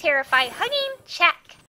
Terrify hugging check.